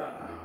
Bye.